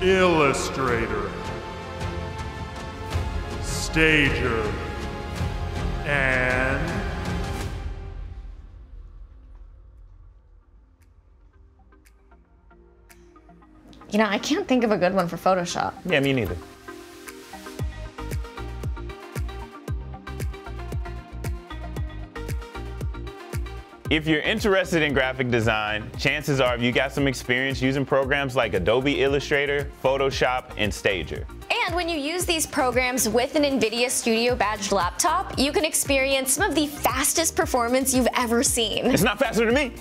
Illustrator, Stager, and You know, I can't think of a good one for Photoshop. Yeah, me neither. If you're interested in graphic design, chances are you got some experience using programs like Adobe Illustrator, Photoshop, and Stager. And when you use these programs with an NVIDIA Studio badged laptop, you can experience some of the fastest performance you've ever seen. It's not faster than me.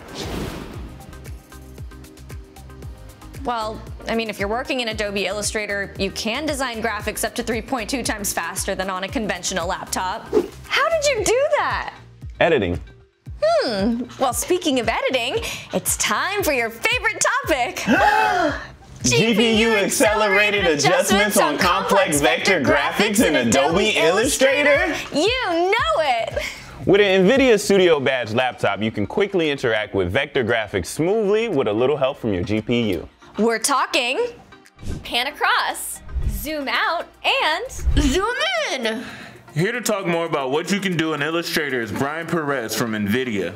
Well, I mean, if you're working in Adobe Illustrator, you can design graphics up to 3.2 times faster than on a conventional laptop. How did you do that? Editing. Hmm, well, speaking of editing, it's time for your favorite topic. GPU accelerated adjustments on complex vector graphics in Adobe Illustrator? You know it! With an NVIDIA Studio Badge laptop, you can quickly interact with vector graphics smoothly with a little help from your GPU. We're talking pan across, zoom out, and zoom in. Here to talk more about what you can do in Illustrator is Brian Perez from NVIDIA.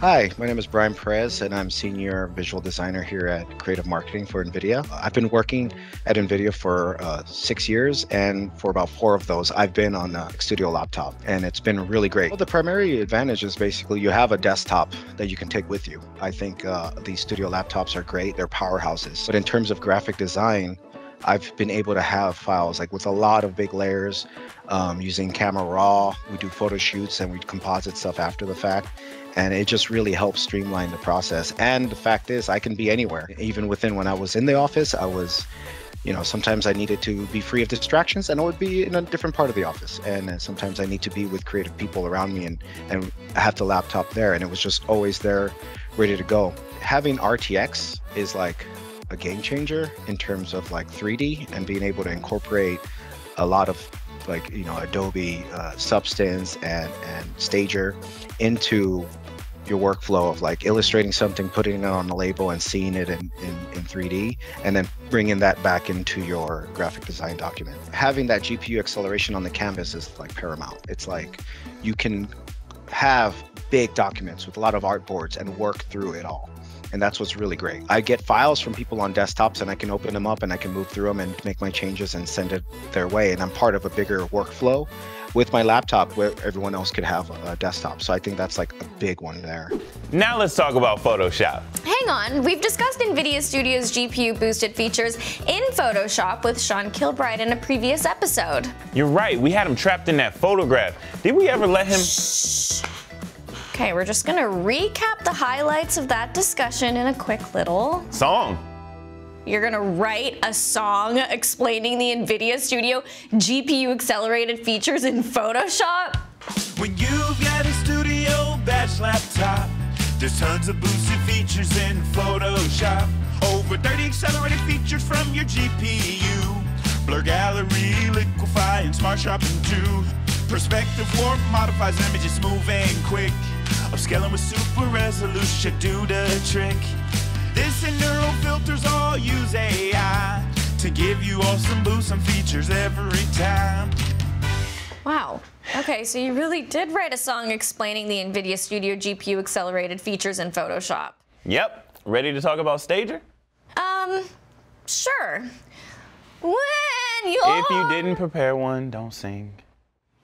Hi, my name is Brian Perez, and I'm Senior Visual Designer here at Creative Marketing for NVIDIA. I've been working at NVIDIA for uh, six years, and for about four of those, I've been on a studio laptop, and it's been really great. Well, the primary advantage is basically you have a desktop that you can take with you. I think uh, these studio laptops are great, they're powerhouses. But in terms of graphic design, I've been able to have files like with a lot of big layers um, using Camera Raw. We do photo shoots and we composite stuff after the fact and it just really helps streamline the process. And the fact is, I can be anywhere. Even within when I was in the office, I was, you know, sometimes I needed to be free of distractions, and I would be in a different part of the office. And sometimes I need to be with creative people around me, and and have the laptop there, and it was just always there, ready to go. Having RTX is like a game changer in terms of like 3D and being able to incorporate a lot of like you know Adobe uh, Substance and and Stager into your workflow of like illustrating something, putting it on a label and seeing it in, in, in 3D, and then bringing that back into your graphic design document. Having that GPU acceleration on the canvas is like paramount. It's like you can have big documents with a lot of artboards and work through it all. And that's what's really great. I get files from people on desktops and I can open them up and I can move through them and make my changes and send it their way. And I'm part of a bigger workflow with my laptop where everyone else could have a desktop. So I think that's like a big one there. Now let's talk about Photoshop. Hang on, we've discussed NVIDIA Studio's GPU boosted features in Photoshop with Sean Kilbride in a previous episode. You're right, we had him trapped in that photograph. Did we ever let him? Shh. Okay, we're just gonna recap the highlights of that discussion in a quick little song. You're gonna write a song explaining the NVIDIA Studio GPU accelerated features in Photoshop? When you've got a studio badge laptop, there's tons of boosted features in Photoshop. Over 30 accelerated features from your GPU. Blur gallery, liquify, and smart sharpen too. Perspective warp modifies images smooth and quick. Upscaling with super resolution do the trick. This and neural filters all use AI to give you awesome boosts and features every time. Wow. Okay, so you really did write a song explaining the NVIDIA Studio GPU accelerated features in Photoshop. Yep. Ready to talk about Stager? Um, sure. When you're... If you didn't prepare one, don't sing.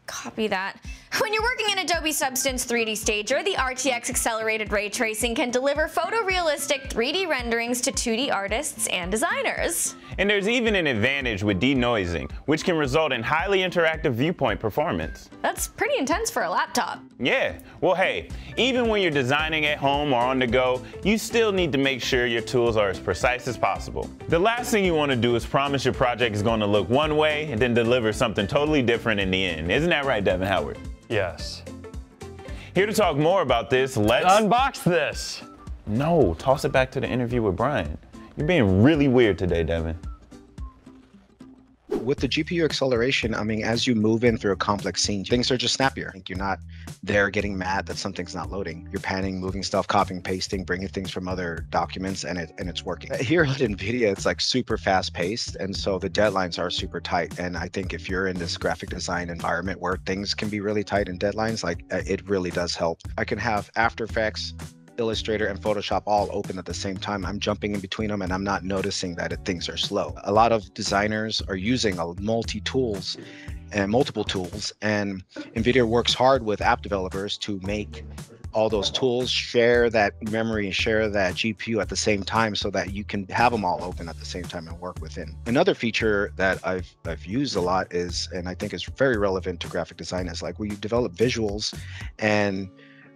Copy that. When you're working in Adobe Substance 3D Stager, the RTX accelerated ray tracing can deliver photorealistic 3D renderings to 2D artists and designers. And there's even an advantage with denoising, which can result in highly interactive viewpoint performance. That's pretty intense for a laptop. Yeah, well hey, even when you're designing at home or on the go, you still need to make sure your tools are as precise as possible. The last thing you want to do is promise your project is going to look one way and then deliver something totally different in the end. Isn't that right, Devin Howard? Yes. Here to talk more about this, let's unbox this. No, toss it back to the interview with Brian. You're being really weird today, Devin. With the GPU acceleration, I mean, as you move in through a complex scene, things are just snappier. Like you're not there getting mad that something's not loading. You're panning, moving stuff, copying, pasting, bringing things from other documents, and it and it's working. Here at NVIDIA, it's like super fast paced, and so the deadlines are super tight. And I think if you're in this graphic design environment where things can be really tight in deadlines, like uh, it really does help. I can have After Effects Illustrator and Photoshop all open at the same time. I'm jumping in between them and I'm not noticing that it, things are slow. A lot of designers are using a multi tools and multiple tools, and NVIDIA works hard with app developers to make all those tools share that memory and share that GPU at the same time so that you can have them all open at the same time and work within. Another feature that I've I've used a lot is and I think is very relevant to graphic design is like when you develop visuals and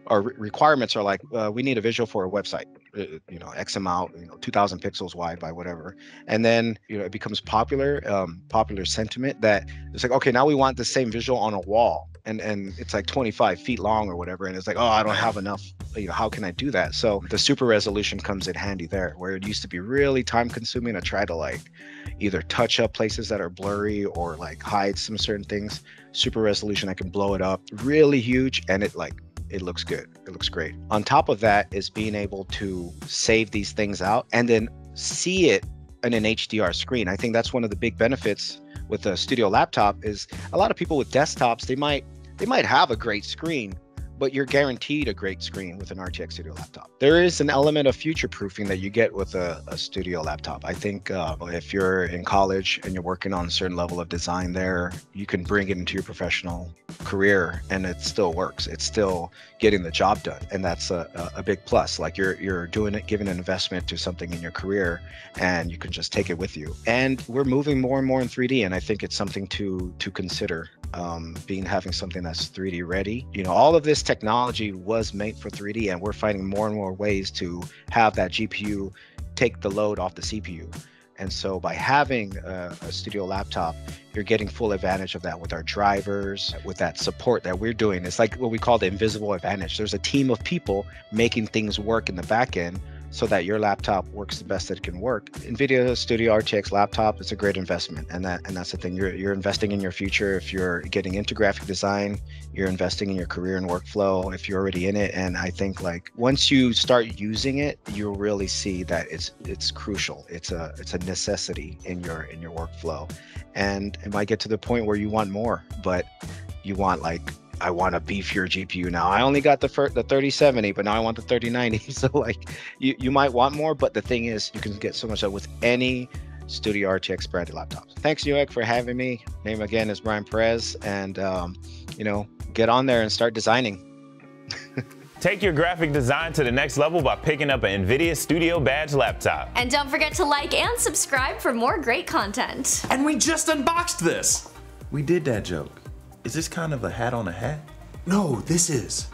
our requirements are like uh, we need a visual for a website uh, you know x amount you know 2000 pixels wide by whatever. And then you know it becomes popular um, popular sentiment that it's like okay now we want the same visual on a wall and and it's like 25 feet long or whatever and it's like oh i don't have enough you know how can i do that? So the super resolution comes in handy there where it used to be really time consuming to try to like either touch up places that are blurry or like hide some certain things. Super resolution i can blow it up really huge and it like it looks good. It looks great. On top of that is being able to save these things out and then see it in an HDR screen. I think that's one of the big benefits with a studio laptop is a lot of people with desktops, they might they might have a great screen, but you're guaranteed a great screen with an RTX Studio laptop. There is an element of future proofing that you get with a, a studio laptop. I think uh, if you're in college and you're working on a certain level of design there, you can bring it into your professional career and it still works. It's still getting the job done. And that's a, a big plus. Like you're, you're doing it, giving an investment to something in your career and you can just take it with you. And we're moving more and more in 3D. And I think it's something to, to consider um, being having something that's 3D ready. You know, all of this technology was made for 3D, and we're finding more and more ways to have that GPU take the load off the CPU. And so by having a, a, studio laptop, you're getting full advantage of that with our drivers, with that support that we're doing. It's like what we call the invisible advantage. There's a team of people making things work in the back end so that your laptop works the best that it can work. NVIDIA Studio RTX laptop is a great investment, and that and that's the thing. You're you're investing in your future. If you're getting into graphic design, you're investing in your career and workflow. If you're already in it, and I think like once you start using it, you'll really see that it's it's crucial. It's a it's a necessity in your in your workflow, and it might get to the point where you want more, but you want like I want a beefier GPU now. I only got the fir- the 3070, but now I want the 3090. So like you you might want more, but the thing is you can get so much out with any Studio RTX branded laptops. Thanks Newegg for having me. Name again is Brian Perez, and um, you know get on there and start designing. Take your graphic design to the next level by picking up an NVIDIA Studio Badge laptop. And don't forget to like and subscribe for more great content. And we just unboxed this. We did that joke. Is this kind of a hat on a hat? No, this is.